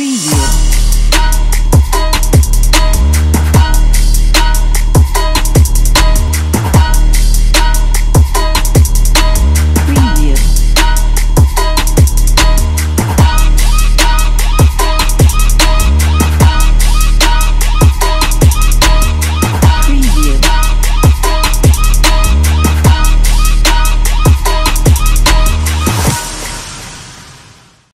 Preview.